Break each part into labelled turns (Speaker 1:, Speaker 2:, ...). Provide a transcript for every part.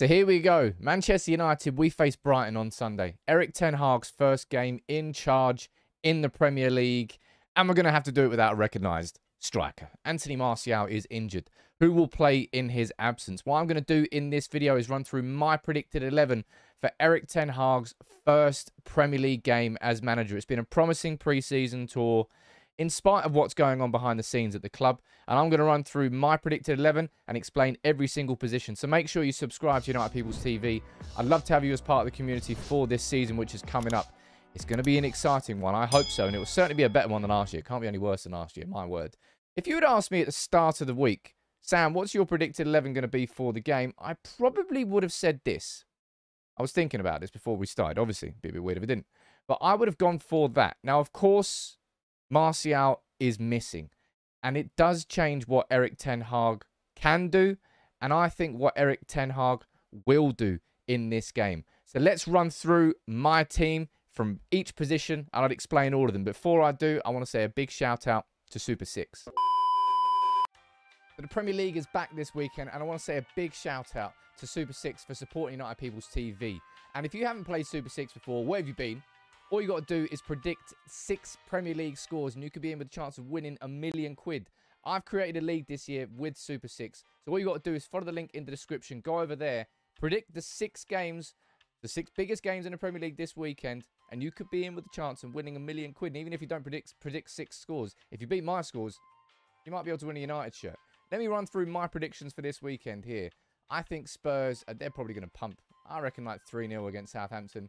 Speaker 1: So here we go. Manchester United, we face Brighton on Sunday. Erik Ten Hag's first game in charge in the Premier League. And we're going to have to do it without a recognised striker. Anthony Martial is injured. Who will play in his absence? What I'm going to do in this video is run through my predicted 11 for Erik Ten Hag's first Premier League game as manager. It's been a promising pre-season tour in spite of what's going on behind the scenes at the club. And I'm going to run through my predicted 11 and explain every single position. So make sure you subscribe to United People's TV. I'd love to have you as part of the community for this season, which is coming up. It's going to be an exciting one. I hope so. And it will certainly be a better one than last year. It can't be any worse than last year, my word. If you had asked me at the start of the week, Sam, what's your predicted 11 going to be for the game? I probably would have said this. I was thinking about this before we started. Obviously, it'd be a bit weird if it didn't. But I would have gone for that. Now, of course, Martial is missing. And it does change what Erik Ten Hag can do. And I think what Erik Ten Hag will do in this game. So let's run through my team from each position and I'll explain all of them. Before I do, I want to say a big shout out to Super 6. the Premier League is back this weekend and I want to say a big shout out to Super 6 for supporting United People's TV. And if you haven't played Super 6 before, where have you been? All you got to do is predict six Premier League scores and you could be in with a chance of winning a million quid. I've created a league this year with Super 6. So all you got to do is follow the link in the description. Go over there. Predict the six games, the six biggest games in the Premier League this weekend. And you could be in with a chance of winning a million quid. And even if you don't predict, predict six scores, if you beat my scores, you might be able to win a United shirt. Let me run through my predictions for this weekend here. I think Spurs, uh, they're probably going to pump. I reckon like 3-0 against Southampton.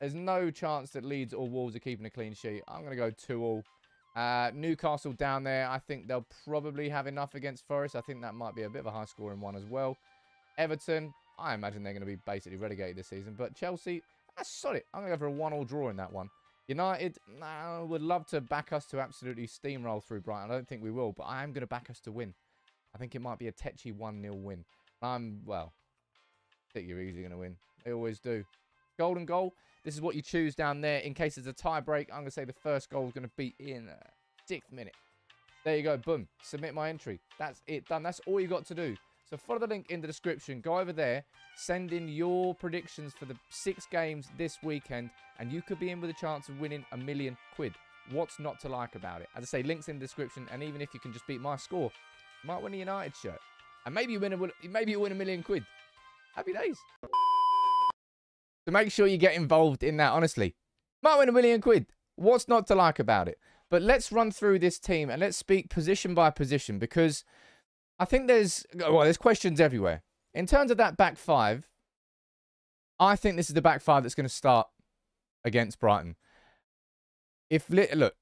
Speaker 1: There's no chance that Leeds or Wolves are keeping a clean sheet. I'm going to go 2-all. Uh, Newcastle down there, I think they'll probably have enough against Forest. I think that might be a bit of a high-scoring one as well. Everton, I imagine they're going to be basically relegated this season. But Chelsea, that's solid. I'm going to go for a one-all draw in that one. United, nah, would love to back us to absolutely steamroll through Brighton. I don't think we will, but I am going to back us to win. I think it might be a tetchy 1-0 win. I'm, well, I think you're easily going to win. They always do. Golden goal. This is what you choose down there. In case there's a tie break, I'm going to say the first goal is going to be in uh, sixth minute. There you go. Boom. Submit my entry. That's it done. That's all you got to do. So follow the link in the description. Go over there. Send in your predictions for the six games this weekend. And you could be in with a chance of winning a million quid. What's not to like about it? As I say, links in the description. And even if you can just beat my score, you might win a United shirt. And maybe you win a, maybe you win a million quid. Happy days. So make sure you get involved in that, honestly. Might win a million quid. What's not to like about it? But let's run through this team and let's speak position by position because I think there's well, there's questions everywhere. In terms of that back five, I think this is the back five that's going to start against Brighton. If look,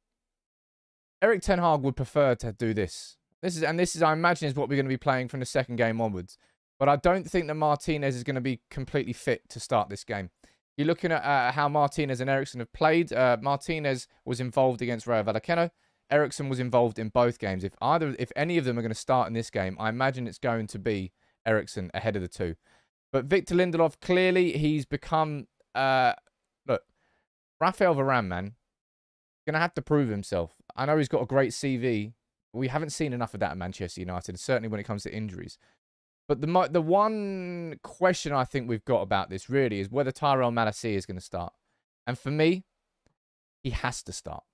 Speaker 1: Erik Ten Hag would prefer to do this. This is and this is I imagine is what we're going to be playing from the second game onwards. But I don't think that Martinez is going to be completely fit to start this game. You're looking at uh, how Martinez and Eriksen have played. Uh, Martinez was involved against Rayo Vallecano. Eriksen was involved in both games. If either, if any of them are going to start in this game, I imagine it's going to be Eriksen ahead of the two. But Victor Lindelof, clearly he's become, uh, look, Rafael Varane, man, going to have to prove himself. I know he's got a great CV. We haven't seen enough of that at Manchester United, certainly when it comes to injuries. But the the one question I think we've got about this really is whether Tyrell Malacia is going to start. And for me, he has to start.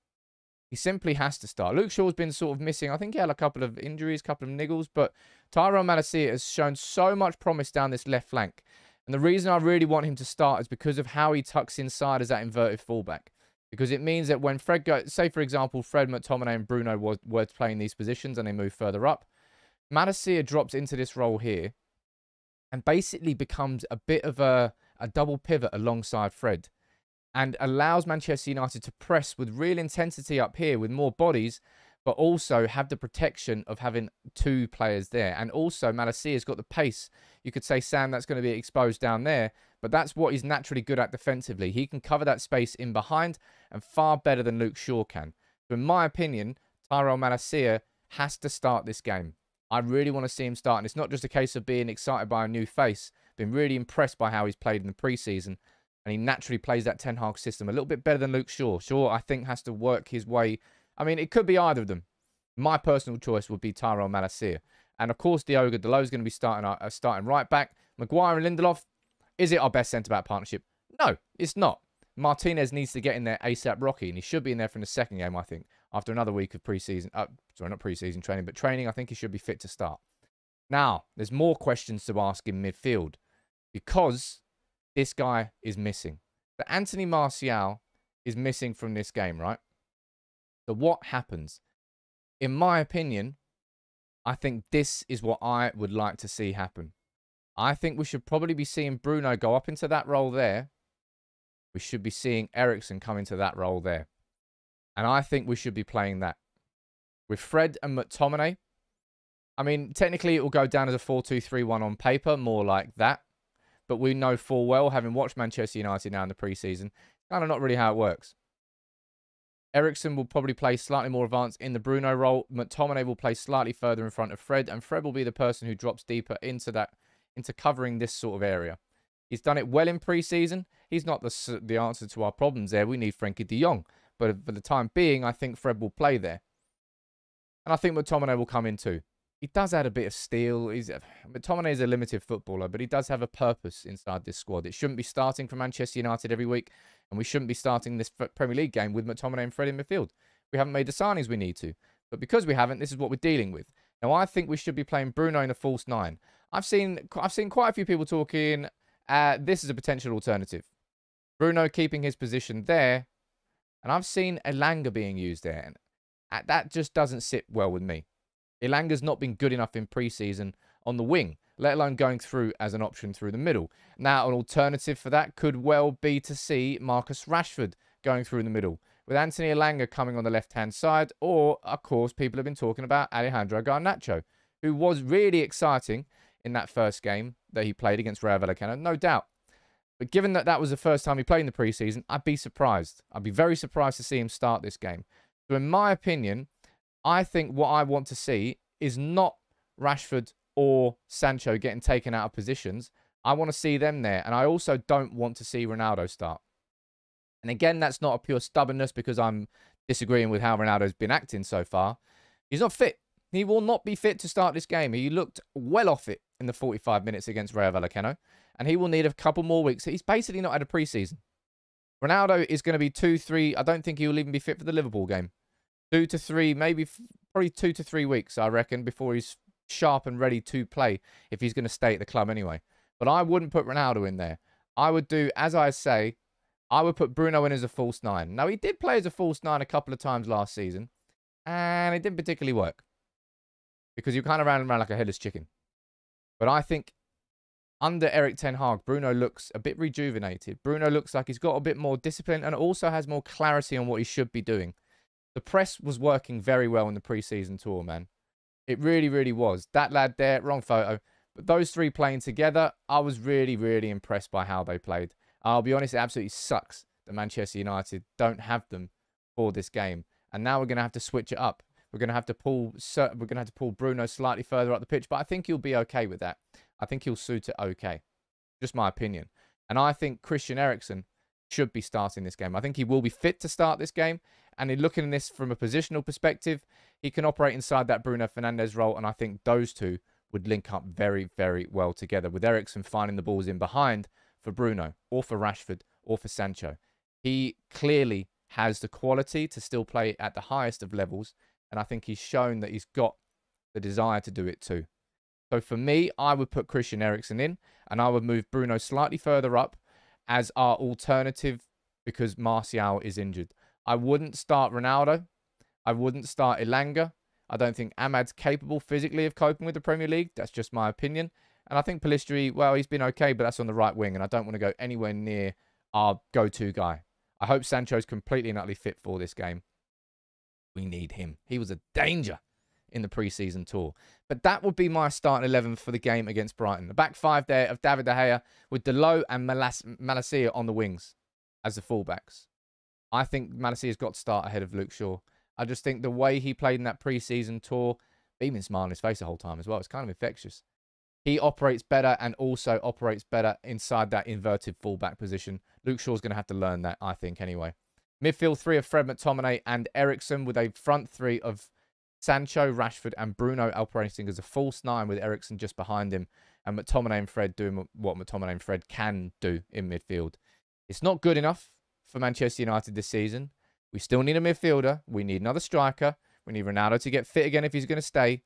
Speaker 1: He simply has to start. Luke Shaw's been sort of missing. I think he had a couple of injuries, a couple of niggles, but Tyrell Malacia has shown so much promise down this left flank. And the reason I really want him to start is because of how he tucks inside as that inverted fullback. Because it means that when Fred go, say for example, Fred McTominay and Bruno were, were playing these positions and they move further up, Malacia drops into this role here and basically becomes a bit of a, a double pivot alongside Fred and allows Manchester United to press with real intensity up here with more bodies, but also have the protection of having two players there. And also, Malacia's got the pace. You could say, Sam, that's going to be exposed down there, but that's what he's naturally good at defensively. He can cover that space in behind and far better than Luke Shaw can. So in my opinion, Tyrell Malacia has to start this game. I really want to see him start. And it's not just a case of being excited by a new face. Been really impressed by how he's played in the preseason. And he naturally plays that Ten Hag system a little bit better than Luke Shaw. Shaw, I think, has to work his way. I mean, it could be either of them. My personal choice would be Tyrell Malacia. And of course, Diogo Dalot is going to be starting uh, starting right back. Maguire and Lindelof, is it our best centre back partnership? No, it's not. Martinez needs to get in there ASAP Rocky, and he should be in there from the second game, I think, after another week of preseason. Uh, sorry, not preseason training, but training. I think he should be fit to start. Now, there's more questions to ask in midfield because this guy is missing. But Anthony Martial is missing from this game, right? So what happens? In my opinion, I think this is what I would like to see happen. I think we should probably be seeing Bruno go up into that role there. We should be seeing Eriksen come into that role there. And I think we should be playing that. With Fred and McTominay, I mean, technically it will go down as a 4-2-3-1 on paper, more like that. But we know full well, having watched Manchester United now in the preseason, kind of not really how it works. Eriksen will probably play slightly more advanced in the Bruno role. McTominay will play slightly further in front of Fred, and Fred will be the person who drops deeper into that into covering this sort of area. He's done it well in pre-season. He's not the, the answer to our problems there. We need Frenkie de Jong. But for the time being, I think Fred will play there. And I think McTominay will come in too. He does add a bit of steel. He's, McTominay is a limited footballer, but he does have a purpose inside this squad. It shouldn't be starting for Manchester United every week, and we shouldn't be starting this Premier League game with McTominay and Fred in midfield. We haven't made the signings we need to. But because we haven't, this is what we're dealing with. Now, I think we should be playing Bruno in a false nine. I've seen I've seen quite a few people talking. Uh, this is a potential alternative. Bruno keeping his position there, and I've seen Elanga being used there, and uh, that just doesn't sit well with me. Elanga's not been good enough in preseason on the wing, let alone going through as an option through the middle. Now, an alternative for that could well be to see Marcus Rashford going through the middle, with Anthony Elanga coming on the left-hand side, or, of course, people have been talking about Alejandro Garnacho, who was really exciting in that first game that he played against Rayo Vallecano, no doubt. But given that that was the first time he played in the preseason, I'd be surprised. I'd be very surprised to see him start this game. So, in my opinion, I think what I want to see is not Rashford or Sancho getting taken out of positions. I want to see them there. And I also don't want to see Ronaldo start. And again, that's not a pure stubbornness because I'm disagreeing with how Ronaldo's been acting so far. He's not fit. He will not be fit to start this game. He looked well off it in the 45 minutes against Rayo Vallecano, and he will need a couple more weeks. He's basically not had a preseason. Ronaldo is going to be two, three. I don't think he will even be fit for the Liverpool game. Two to three, maybe probably two to three weeks, I reckon, before he's sharp and ready to play if he's going to stay at the club anyway. But I wouldn't put Ronaldo in there. I would do, as I say, I would put Bruno in as a false nine. Now, he did play as a false nine a couple of times last season, and it didn't particularly work because you kind of ran around like a headless chicken. But I think under Erik Ten Hag, Bruno looks a bit rejuvenated. Bruno looks like he's got a bit more discipline and also has more clarity on what he should be doing. The press was working very well in the preseason tour, man. It really, really was. That lad there, wrong photo. But those three playing together, I was really, really impressed by how they played. I'll be honest, it absolutely sucks that Manchester United don't have them for this game. And now we're going to have to switch it up. We're going to have to pull we're going to have to pull Bruno slightly further up the pitch, but I think he'll be okay with that. I think he'll suit it okay. Just my opinion. And I think Christian Eriksen should be starting this game. I think he will be fit to start this game. And in looking at this from a positional perspective, he can operate inside that Bruno Fernandes role. And I think those two would link up very, very well together with Eriksen finding the balls in behind for Bruno or for Rashford or for Sancho. He clearly has the quality to still play at the highest of levels and I think he's shown that he's got the desire to do it too. So for me, I would put Christian Eriksen in and I would move Bruno slightly further up as our alternative because Martial is injured. I wouldn't start Ronaldo. I wouldn't start Elanga. I don't think Amad's capable physically of coping with the Premier League. That's just my opinion. And I think Pellistri, well, he's been okay, but that's on the right wing, and I don't want to go anywhere near our go-to guy. I hope Sancho's completely and utterly fit for this game. We need him. He was a danger in the preseason tour. But that would be my starting 11 for the game against Brighton. The back five there of David De Gea with Dalot and Malas Malacia on the wings as the fullbacks. I think Malacia's got to start ahead of Luke Shaw. I just think the way he played in that preseason tour, beaming smile on his face the whole time as well. It's kind of infectious. He operates better and also operates better inside that inverted fullback position. Luke Shaw's going to have to learn that, I think, anyway. Midfield three of Fred McTominay and Eriksen with a front three of Sancho, Rashford and Bruno operating as a false nine with Eriksen just behind him. and McTominay and Fred doing what McTominay and Fred can do in midfield. It's not good enough for Manchester United this season. We still need a midfielder. We need another striker. We need Ronaldo to get fit again if he's going to stay.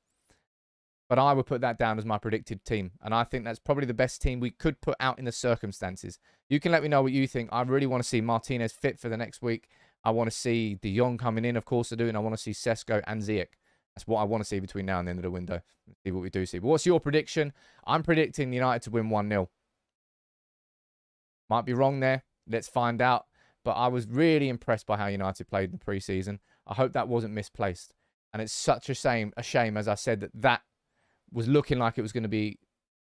Speaker 1: But I would put that down as my predicted team. And I think that's probably the best team we could put out in the circumstances. You can let me know what you think. I really want to see Martinez fit for the next week. I want to see De Jong coming in, of course I do. And I want to see Sesko and Ziyech. That's what I want to see between now and the end of the window. See what we do see. But what's your prediction? I'm predicting United to win 1-0. Might be wrong there. Let's find out. But I was really impressed by how United played in the preseason. I hope that wasn't misplaced. And it's such a shame, a shame, as I said, that that was looking like it was going to be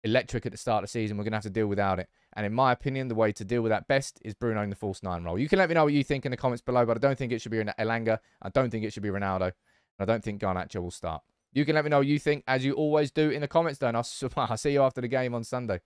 Speaker 1: electric at the start of the season. We're going to have to deal without it. And in my opinion, the way to deal with that best is Bruno in the false nine role. You can let me know what you think in the comments below, but I don't think it should be Elanga. I don't think it should be Ronaldo. I don't think Garnacho will start. You can let me know what you think, as you always do in the comments, though. I'll, I'll see you after the game on Sunday.